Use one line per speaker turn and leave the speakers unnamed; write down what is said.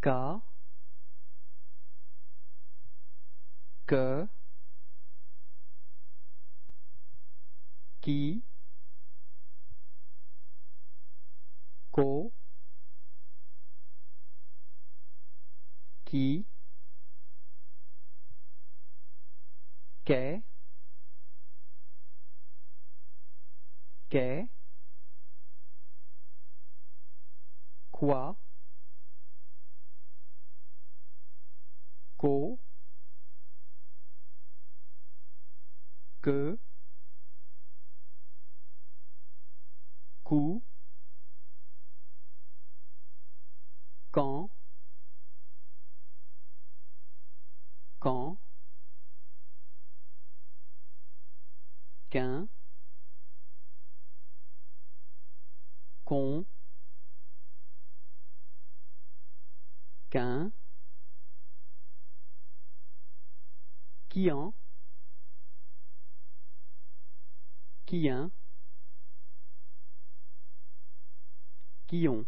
Ka, que, qui, ko, qui, que, que, quoi, co, que, cou, quand, quand, qu'un, con, qu'un, qui en, qui un, qui ont?